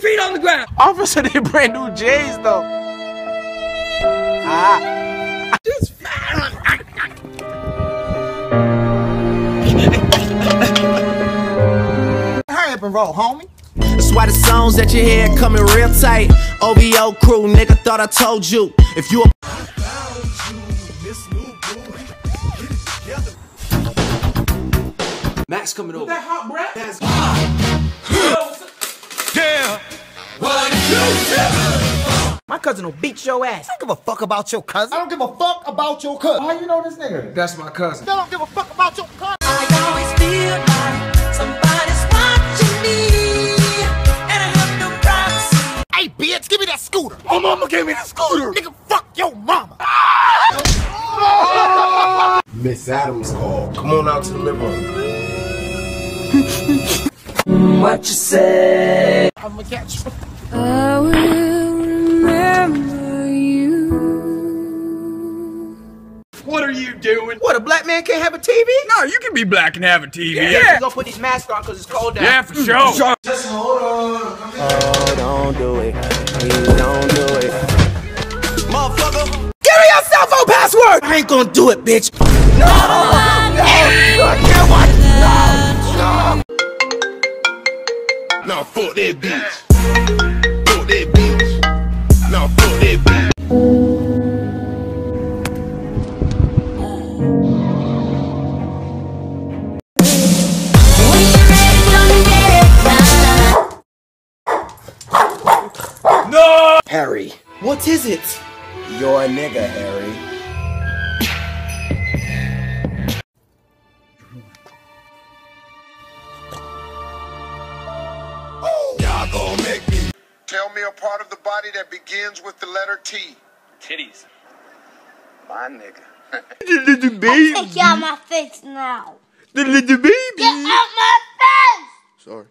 feet on the ground. Officer, they brand new J's though. Ah. Just fat. Hurry up and roll, homie. That's why the songs that you hear coming real tight. OVO crew, nigga, thought I told you. If you a Max coming over. That hot breath? My cousin will beat your ass. I don't give a fuck about your cousin. I don't give a fuck about your cousin. How you know this nigga? That's my cousin. I don't give a fuck about your cousin. I always feel like somebody's watching me, and I have no privacy. Hey, bitch, give me that scooter. Oh, mama gave me the scooter. Nigga, fuck your mama. Miss Adams called. Come on out to the living room. What you say? I'm gonna catch you. What are you doing? What, a black man can't have a TV? No, you can be black and have a TV. Yeah. We gonna put these masks on because it's cold out. Yeah, for sure. Mm -hmm. Just hold on. Oh, don't do it. Please don't do it. Motherfucker. Give me your cell phone password! I ain't gonna do it, bitch. No! No! I can't watch No! No! Now fuck that bitch. When you're ready, gonna get it done. Harry. What is it? You're a nigga, Harry. Y'all gonna make me. Tell me a part of the body that begins with the letter T. Titties. My nigga. Take you out my face now. The little baby. Get out my face! Sorry.